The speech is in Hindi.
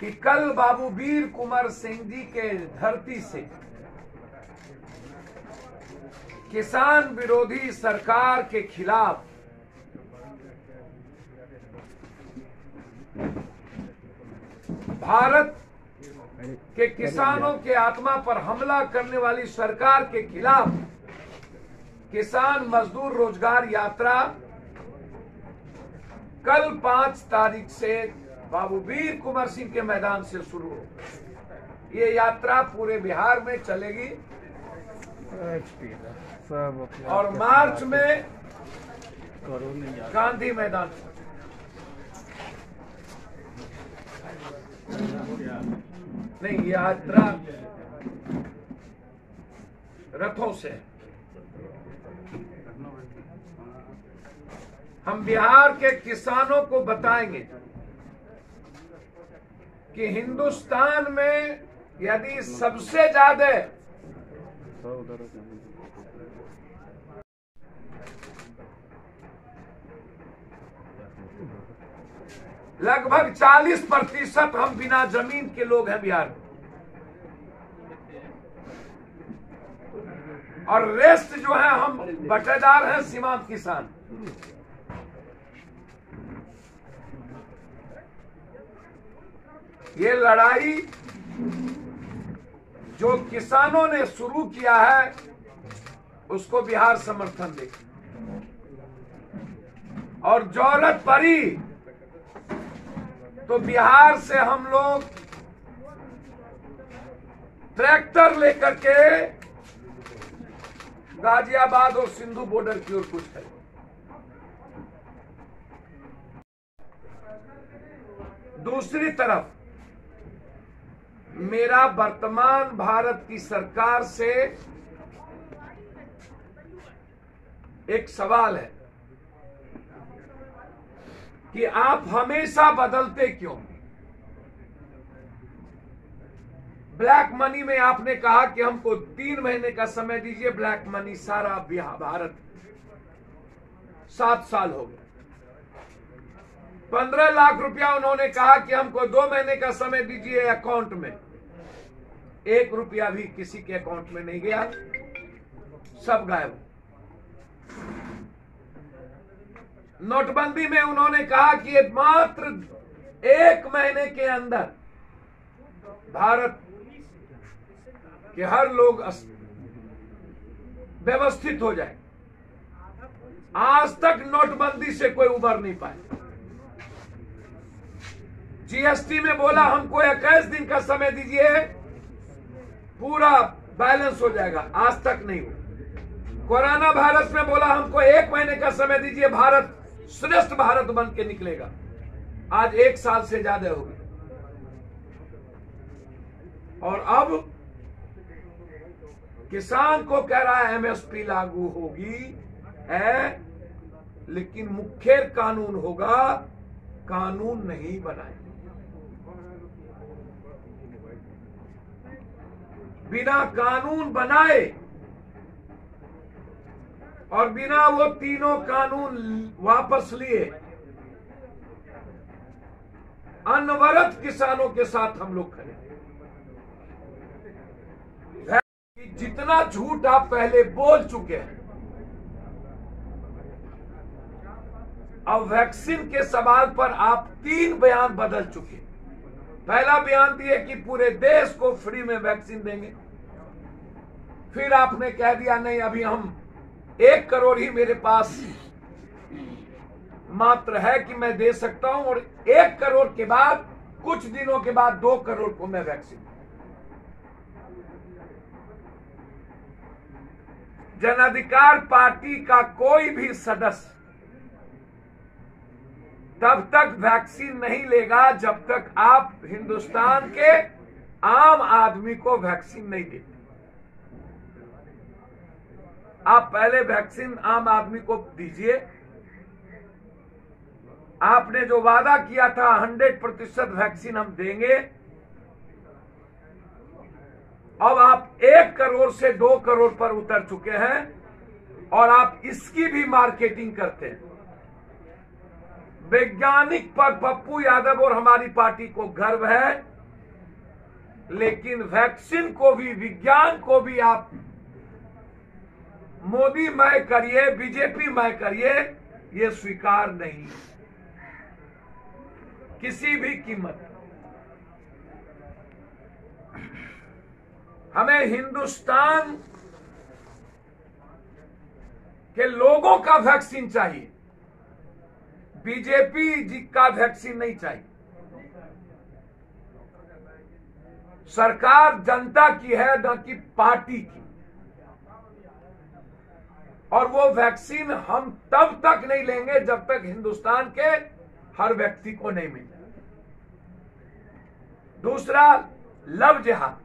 कि कल बाबू वीर कुंवर सिंह जी के धरती से किसान विरोधी सरकार के खिलाफ भारत के किसानों के आत्मा पर हमला करने वाली सरकार के खिलाफ किसान मजदूर रोज़गार यात्रा कल पाँच तारीख से बाबू वीर कुंवर सिंह के मैदान से शुरू हो। ये यात्रा पूरे बिहार में चलेगी। और मार्च में गांधी मैदान। नहीं यात्रा रथों से। हम बिहार के किसानों को बताएँगे। कि हिंदुस्तान में यदि सबसे ज़्यादा। लगभग 40 प्रतिशत हम बिना ज़मीन के लोग हैं बिहार में और रेस्ट जो है हम बटेदार हैं, सीमांत किसान ये लड़ाई जो किसानों ने शुरू किया है, उसको बिहार समर्थन दे। और जौलत पड़ी तो बिहार से हम लोग ट्रैक्टर लेकर के गाजियाबाद और सिंधु बॉर्डर की ओर कुछ है दूसरी तरफ़ मेरा वर्तमान भारत की सरकार से एक सवाल है कि आप हमेशा बदलते क्यों? ब्लैक मनी में आपने कहा कि हमको तीन महीने का समय दीजिए, ब्लैक मनी सारा भारत सात साल हो गए। पंद्रह लाख रुपया उन्होंने कहा कि हमको दो महीने का समय दीजिए अकाउंट में। एक रुपया भी किसी के अकाउंट में नहीं गया। सब गायब। नोटबंदी में उन्होंने कहा कि मात्र एक महीने के अंदर भारत के हर लोग व्यवस्थित हो जाए। आज तक नोटबंदी से कोई उबर नहीं पाए। जीएसटी में बोला, हमको इक्कीस दिन का समय दीजिए, पूरा बैलेंस हो जाएगा, आज तक नहीं हुआ। कोरोना वायरस में बोला, हमको एक महीने का समय दीजिए, भारत, श्रेष्ठ भारत बन के निकलेगा। आज एक साल से ज़्यादा हो गया और अब किसान को कह रहा है एमएसपी लागू होगी, है, लेकिन मुख्य कानून होगा, कानून नहीं बनाए बिना कानून बनाए और बिना वो तीनों कानून वापस लिए, अनवरत किसानों के साथ हम लोग खड़े। कि जितना झूठ आप पहले बोल चुके हैं, अब वैक्सीन के सवाल पर आप तीन बयान बदल चुके हैं पहला बयान दिए कि पूरे देश को फ्री में वैक्सीन देंगे। फिर आपने कह दिया, नहीं, अभी हम एक करोड़ ही मेरे पास मात्र है कि मैं दे सकता हूँ और एक करोड़ के बाद, कुछ दिनों के बाद दो करोड़ को मैं वैक्सीन जन अधिकार पार्टी का कोई भी सदस्य तब तक वैक्सीन नहीं लेगा जब तक आप हिंदुस्तान के आम आदमी को वैक्सीन नहीं देते। आप पहले वैक्सीन आम आदमी को दीजिए। आपने जो वादा किया था 100 प्रतिशत वैक्सीन हम देंगे। अब आप एक करोड़ से दो करोड़ पर उतर चुके हैं और आप इसकी भी मार्केटिंग करते हैं। वैज्ञानिक पर पप्पू यादव और हमारी पार्टी को गर्व है, लेकिन वैक्सीन को भी, विज्ञान को भी आप मोदी मय करिए, बीजेपी मय करिए, ये स्वीकार नहीं किसी भी कीमत हमें हिंदुस्तान के लोगों का वैक्सीन चाहिए। बीजेपी जी का वैक्सीन नहीं चाहिए। सरकार जनता की है, न कि पार्टी की। और वो वैक्सीन हम तब तक नहीं लेंगे जब तक हिंदुस्तान के हर व्यक्ति को नहीं मिल दूसरा, लव जिहाद।